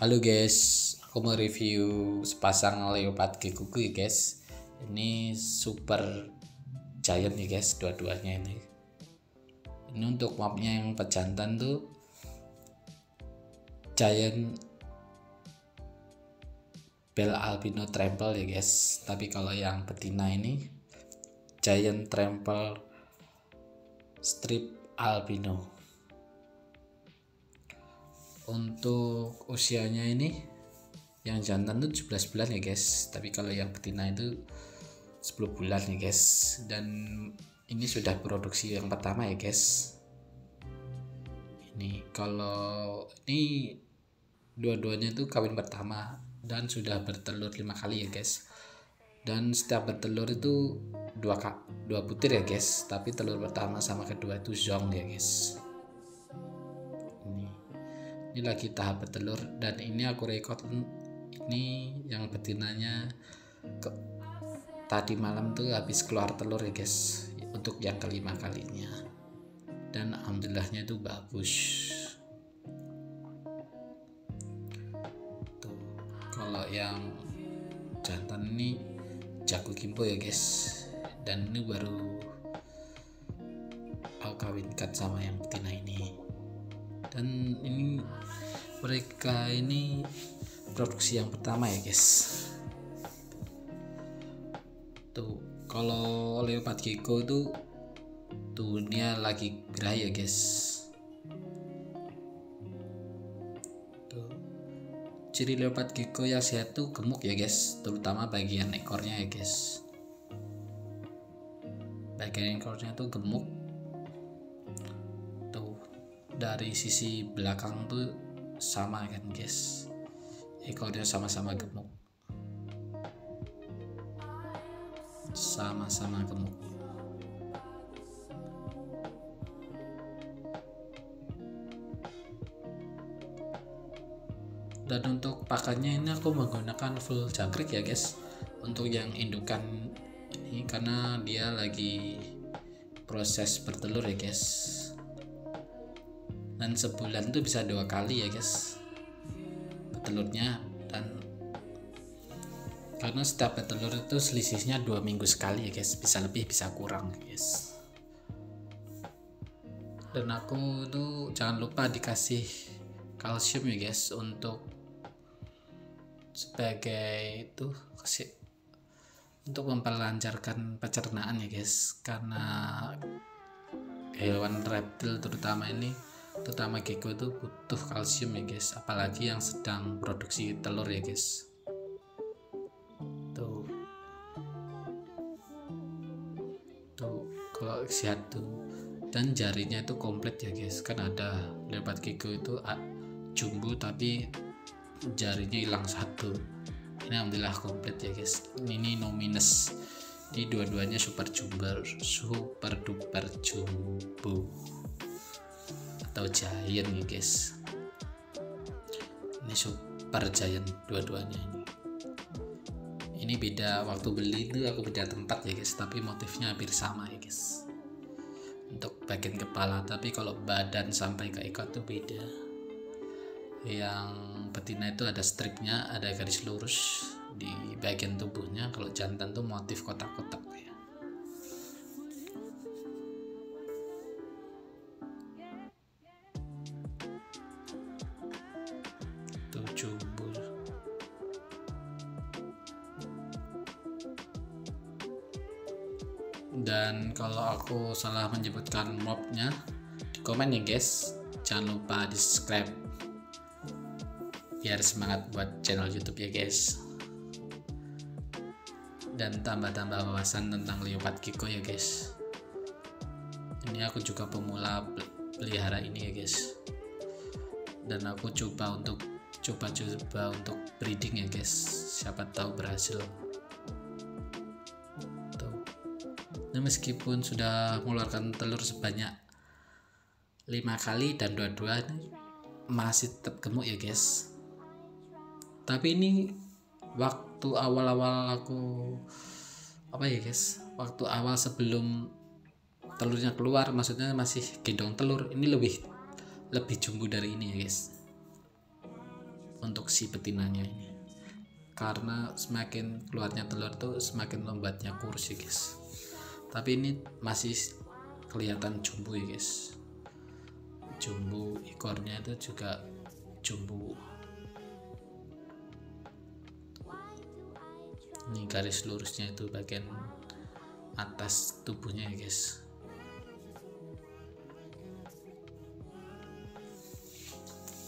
Halo guys, aku mau review sepasang leopard gekuku ya guys. Ini super giant ya guys, dua-duanya ini. Ini untuk mapnya yang pejantan tuh giant bell albino trample ya guys. Tapi kalau yang betina ini giant trample strip albino untuk usianya ini yang jantan itu 17 bulan ya guys. Tapi kalau yang betina itu 10 bulan ya guys. Dan ini sudah produksi yang pertama ya guys. Ini kalau ini dua-duanya itu kawin pertama dan sudah bertelur lima kali ya guys. Dan setiap bertelur itu dua kak dua butir ya guys. Tapi telur pertama sama kedua itu zong ya guys ini lagi tahap bertelur dan ini aku record ini yang betinanya ke, tadi malam tuh habis keluar telur ya guys. Untuk yang kelima kalinya. Dan alhamdulillahnya itu bagus. Tuh kalau yang jantan ini jago kimpo ya guys. Dan ini baru aku kawinkan sama yang betina ini dan ini mereka ini produksi yang pertama ya guys. Tuh kalau leopard gecko itu tuh dia lagi gerah ya guys. Tuh. Ciri leopard gecko yang sehat tuh gemuk ya guys. Terutama bagian ekornya ya guys. Bagian ekornya tuh gemuk dari sisi belakang tuh sama kan guys? Ekornya sama-sama gemuk. Sama-sama gemuk. Dan untuk pakannya ini aku menggunakan full jangkrik ya guys. Untuk yang indukan ini karena dia lagi proses bertelur ya guys dan sebulan tuh bisa dua kali ya guys. Telurnya dan karena setiap telur itu selisihnya dua minggu sekali ya guys. Bisa lebih bisa kurang guys. Dan aku tuh jangan lupa dikasih kalsium ya guys untuk sebagai itu kasih untuk memperlancarkan pencernaan ya guys. Karena hewan reptil terutama ini terutama gecko itu butuh kalsium ya guys. Apalagi yang sedang produksi telur ya guys. Tuh. Tuh kalau sehat tuh. Dan jarinya itu komplit ya guys. Kan ada leopard gecko itu jumbo tapi jarinya hilang satu. Ini alhamdulillah komplit ya guys. Ini no minus di dua-duanya super jumbo super duper jumbo atau giant nih guys. Ini super giant dua-duanya ini. Ini beda waktu beli itu aku beda tempat ya guys. Tapi motifnya hampir sama ya guys. Untuk bagian kepala tapi kalau badan sampai ke ekor tuh beda. Yang betina itu ada stripnya ada garis lurus di bagian tubuhnya. Kalau jantan tuh motif kotak-kotak ya dan kalau aku salah menyebutkan mobnya komen ya guys. Jangan lupa di subscribe biar semangat buat channel youtube ya guys. Dan tambah-tambah wawasan tentang leopard kiko ya guys. Ini aku juga pemula pelihara ini ya guys. Dan aku coba untuk coba-coba untuk breeding ya guys. Siapa tahu berhasil Nah, meskipun sudah mengeluarkan telur sebanyak lima kali dan dua-dua masih tetap gemuk ya guys. Tapi ini waktu awal-awal aku apa ya guys? Waktu awal sebelum telurnya keluar maksudnya masih gendong telur ini lebih lebih jumbo dari ini ya guys. Untuk si betinanya ini. Karena semakin keluarnya telur tuh semakin lembatnya kurus ya guys tapi ini masih kelihatan jumbo ya guys. Jumbo ekornya itu juga jumbo. Ini garis lurusnya itu bagian atas tubuhnya ya guys.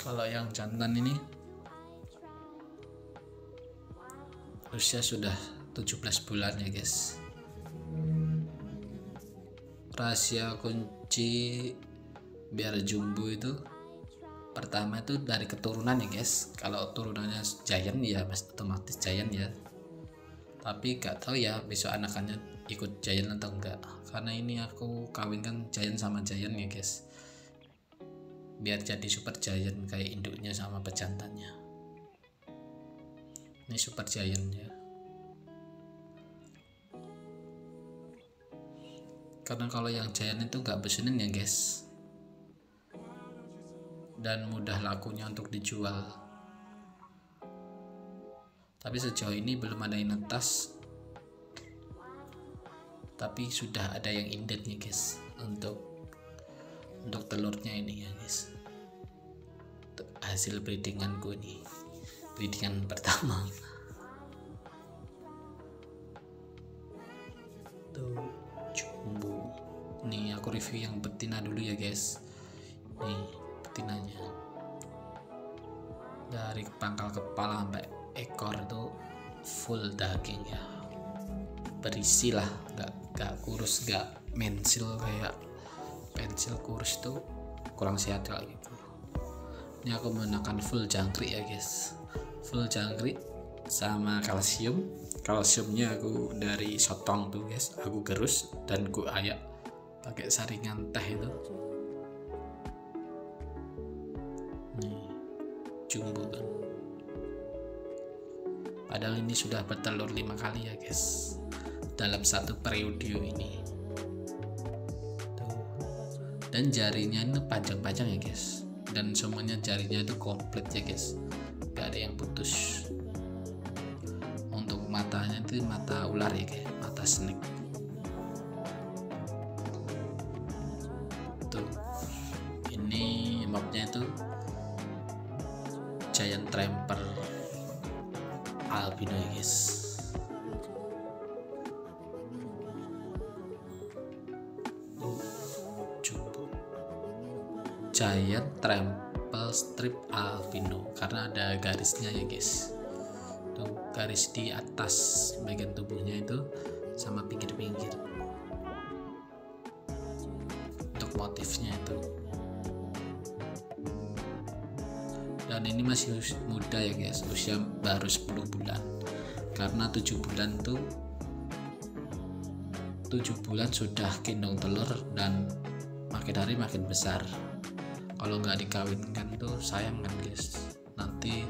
Kalau yang jantan ini usia sudah 17 bulan ya guys rahasia kunci biar jumbo itu pertama itu dari keturunan ya guys. Kalau turunannya giant ya mas otomatis giant ya. Tapi gak tahu ya besok anakannya ikut giant atau enggak karena ini aku kawinkan giant sama giant ya guys. Biar jadi super giant kayak induknya sama pejantannya. Ini super giant ya karena kalau yang giant itu nggak besenin ya guys. Dan mudah lakunya untuk dijual. Tapi sejauh ini belum ada yang netas. Tapi sudah ada yang indent nih guys. Untuk untuk telurnya ini ya guys. Untuk hasil breedinganku nih breedingan pertama. Tuh nih aku review yang betina dulu ya guys. Nih betinanya. Dari pangkal kepala sampai ekor itu full daging ya. Berisi lah nggak nggak kurus nggak mensil kayak pensil kurus itu kurang sehat kalau gitu. Ini aku menggunakan full jangkrik ya guys. Full jangkrik sama kalsium. Kalsiumnya aku dari sotong tuh guys. Aku gerus dan ku ayak pakai saringan teh itu. Nih jumbo kan. Padahal ini sudah bertelur lima kali ya guys. Dalam satu periode ini. Dan jarinya itu panjang-panjang ya guys. Dan semuanya jarinya itu komplit ya guys. Gak ada yang putus. Untuk matanya itu mata ular ya guys. Mata snake tuh ini mapnya itu giant tramper albino ya guys giant trample strip albino karena ada garisnya ya guys. Tuh garis di atas bagian tubuhnya itu sama pinggir-pinggir motifnya itu. Dan ini masih muda ya guys. Usia baru 10 bulan. Karena 7 bulan tuh 7 bulan sudah gendong telur dan makin hari makin besar. Kalau nggak dikawinkan tuh sayang kan guys. Nanti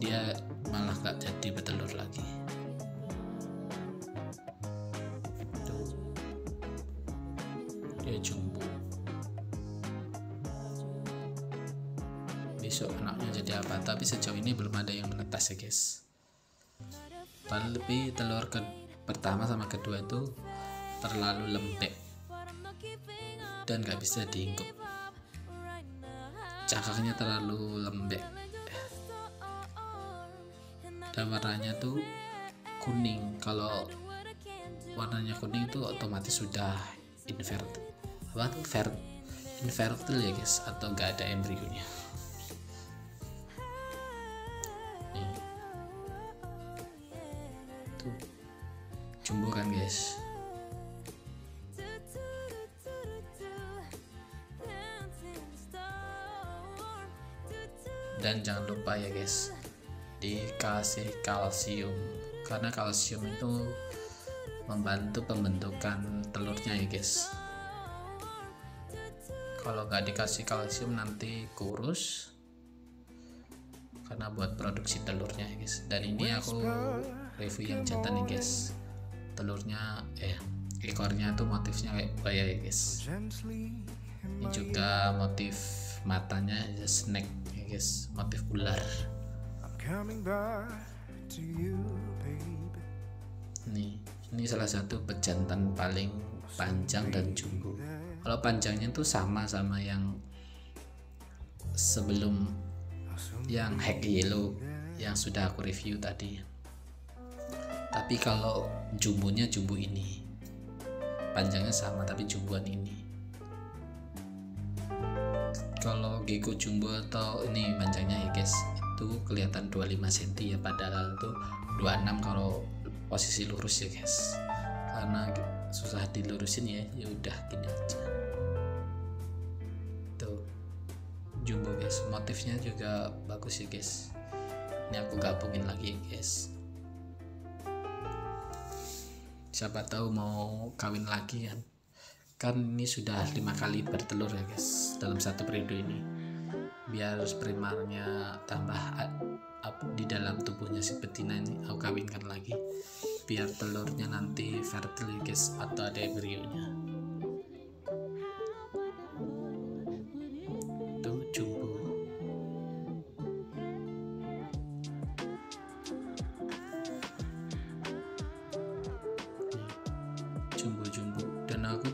dia malah nggak jadi bertelur lagi ini belum ada yang menetas ya guys. Paling lebih telur ke pertama sama kedua itu terlalu lembek dan gak bisa diingkup cakangnya terlalu lembek. Dan warnanya tuh kuning. Kalau warnanya kuning itu otomatis sudah inverted apa? Tuh Ver infertile ya guys atau gak ada embrionya dan jangan lupa ya guys dikasih kalsium. Karena kalsium itu membantu pembentukan telurnya ya guys. Kalau nggak dikasih kalsium nanti kurus. Karena buat produksi telurnya ya guys. Dan ini aku review yang jantan nih guys. Telurnya eh ekornya tuh motifnya kayak buaya ya guys. Ini juga motif matanya ya guys motif ular. Nih ini salah satu pejantan paling panjang dan jumbo. Kalau panjangnya itu sama sama yang sebelum yang hack yellow yang sudah aku review tadi. Tapi kalau jumbonya jumbo ini panjangnya sama tapi jumboan ini kalau gecko jumbo atau ini panjangnya ya guys itu kelihatan 25 cm ya padahal itu 26 kalau posisi lurus ya guys. Karena susah dilurusin ya ya udah gini aja. Tuh jumbo guys motifnya juga bagus ya guys. Ini aku gabungin lagi ya guys. Siapa tahu mau kawin lagi kan kan ini sudah lima kali bertelur ya guys dalam satu periode ini. Biar primarnya tambah di dalam tubuhnya si betina ini aku kawinkan lagi. Biar telurnya nanti fertile ya guys atau ada embrionya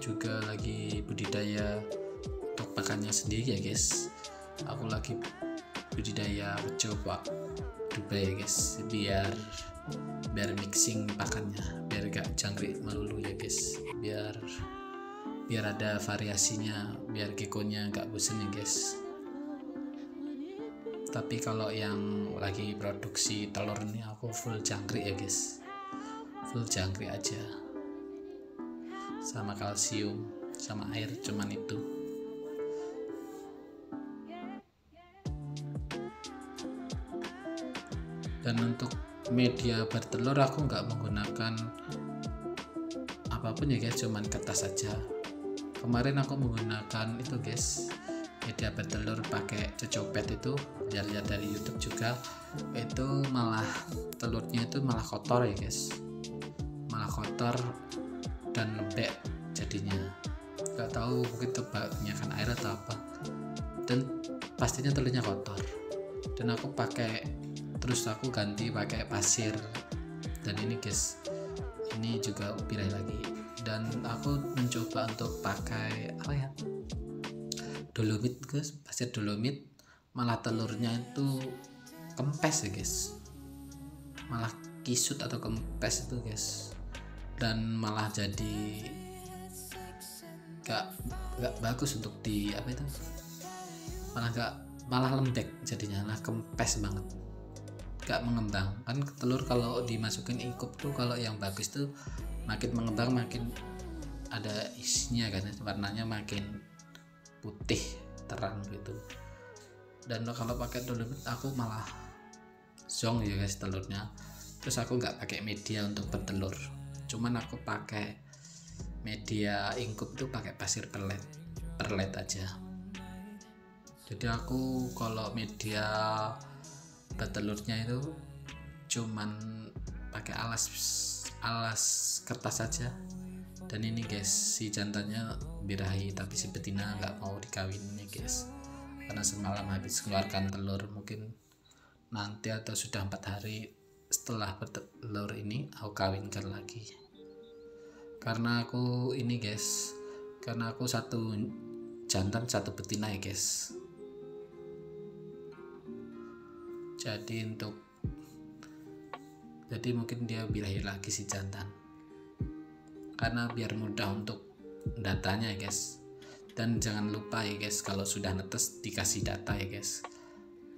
juga lagi budidaya untuk pakannya sendiri ya guys. Aku lagi budidaya coba Dubai ya guys biar biar mixing pakannya biar gak jangkrik melulu ya guys. Biar biar ada variasinya biar gekonya gak bosen ya guys. Tapi kalau yang lagi produksi telur ini aku full jangkrik ya guys. Full jangkrik aja sama kalsium sama air cuman itu. Dan untuk media bertelur aku nggak menggunakan apa pun ya guys. Cuman kertas saja. Kemarin aku menggunakan itu guys media bertelur pakai cecopet itu. Lihat-lihat dari YouTube juga. Itu malah telurnya itu malah kotor ya guys. Malah kotor dan lembek jadinya. Nggak tahu mungkin kebanyakan air atau apa. Dan pastinya telurnya kotor. Dan aku pakai terus aku ganti pakai pasir. Dan ini guys ini juga pirai lagi. Dan aku mencoba untuk pakai apa ya? Dolomit guys. Pasir dolomit. Malah telurnya itu kempes ya guys. Malah kisut atau kempes itu guys dan malah jadi gak gak bagus untuk di apa itu? Malah gak malah lembek jadinya lah kempes banget. Gak mengembang. Kan telur kalau dimasukin ingkup tuh kalau yang bagus tuh makin mengembang makin ada isinya kan warnanya makin putih terang gitu. Dan kalau pakai telur aku malah zong ya guys telurnya. Terus aku nggak pakai media untuk bertelur cuman aku pakai media ingkup tuh pakai pasir perlet perlet aja. Jadi aku kalau media bertelurnya itu cuman pakai alas alas kertas saja dan ini guys si jantannya birahi tapi si betina nggak mau dikawin nih guys. Karena semalam habis keluarkan telur mungkin nanti atau sudah empat hari setelah bertelur ini aku kawinkan lagi. Karena aku ini guys. Karena aku satu jantan satu betina ya guys. Jadi untuk jadi mungkin dia birahi lagi si jantan. Karena biar mudah untuk datanya ya guys. Dan jangan lupa ya guys kalau sudah netes dikasih data ya guys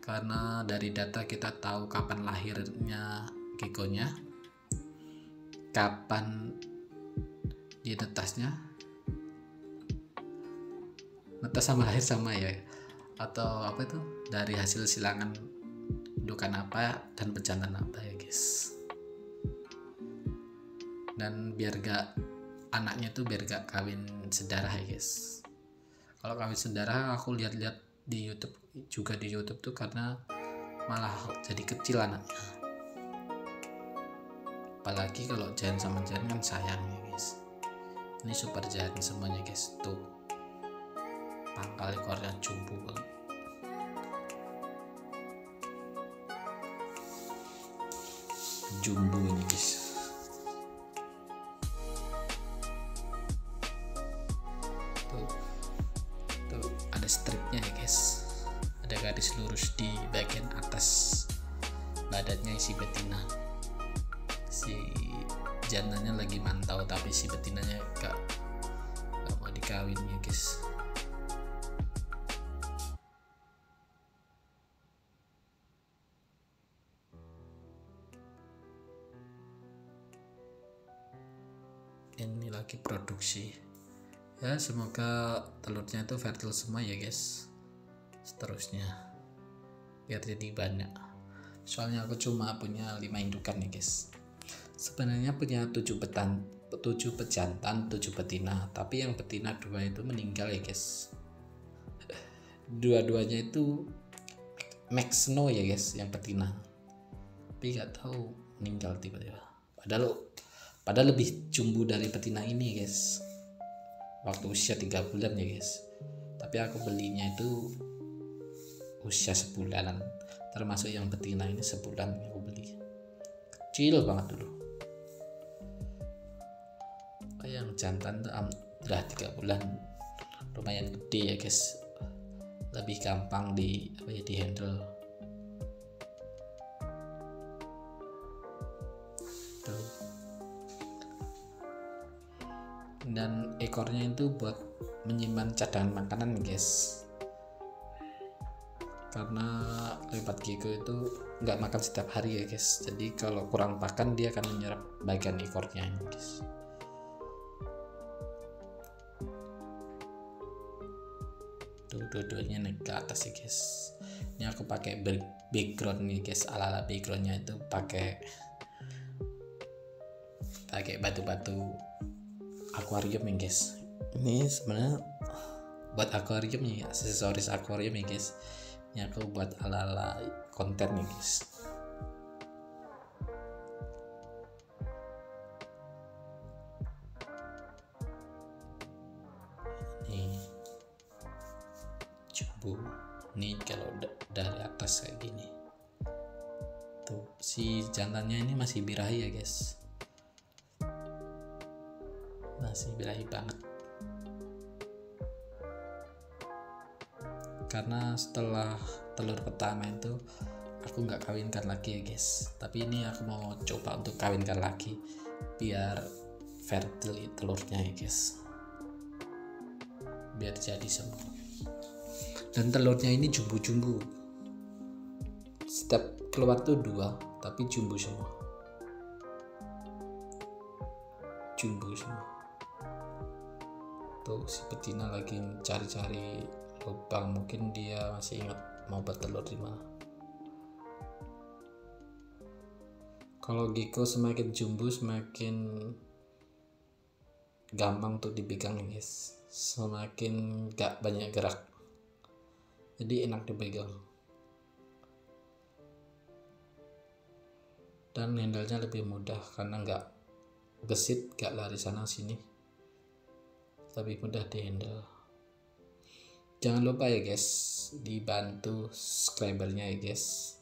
karena dari data kita tahu kapan lahirnya gekonya kapan di netasnya netas sama lahir sama ya atau apa itu dari hasil silangan indukan apa dan pejantan apa ya guys. Dan biar gak anaknya tuh biar gak kawin sedarah ya guys. Kalau kawin sedarah aku lihat-lihat di YouTube juga di YouTube tuh karena malah jadi kecil anaknya. Apalagi kalau jangan sama Jan kan sayang ya guys. Ini super jahat semuanya guys. Tuh. Pangkal ekornya jumbo banget. Jumbo ini guys. Lurus di bagian atas badannya isi betina. Si jantannya lagi mantau tapi si betinanya gak, gak mau dikawin ya guys. Ini lagi produksi. Ya semoga telurnya itu fertile semua ya guys. Seterusnya biar jadi banyak. Soalnya aku cuma punya 5 indukan ya guys. Sebenarnya punya 7 petan 7 pejantan 7 betina. Tapi yang betina dua itu meninggal ya guys. Dua-duanya itu max no ya guys yang betina. Tapi nggak tahu meninggal tiba-tiba. Padahal padahal lebih jumbo dari betina ini guys. Waktu usia tiga bulan ya guys. Tapi aku belinya itu usia sebulanan. Termasuk yang betina ini sebulan aku beli. Kecil banget dulu. Yang jantan tuh udah tiga bulan. Lumayan gede ya guys. Lebih gampang di apa ya di handle dan ekornya itu buat menyimpan cadangan makanan guys karena lebat gigo itu nggak makan setiap hari ya guys. Jadi kalau kurang pakan dia akan menyerap bagian ekornya guys. Tuh dua-duanya naik ke atas ya guys. Ini aku pakai background nih guys. Ala-ala backgroundnya itu pakai pakai batu-batu akuarium ya guys. Ini sebenarnya buat akuarium ya aksesoris akuarium ya guys ini aku buat ala-ala konten nih guys karena setelah telur pertama itu aku nggak kawinkan lagi ya guys. Tapi ini aku mau coba untuk kawinkan lagi biar fertile telurnya ya guys. Biar jadi semua dan telurnya ini jumbo-jumbo. Setiap keluar tuh dua tapi jumbo semua. Jumbo semua. Tuh si betina lagi cari-cari lubang mungkin dia masih ingat mau bertelur di mana. Kalau Giko semakin jumbo semakin gampang tuh dipegang guys. Semakin gak banyak gerak. Jadi enak dipegang. Dan handlenya lebih mudah karena nggak gesit gak lari sana sini. Lebih mudah di handle jangan lupa ya guys dibantu subscribernya ya guys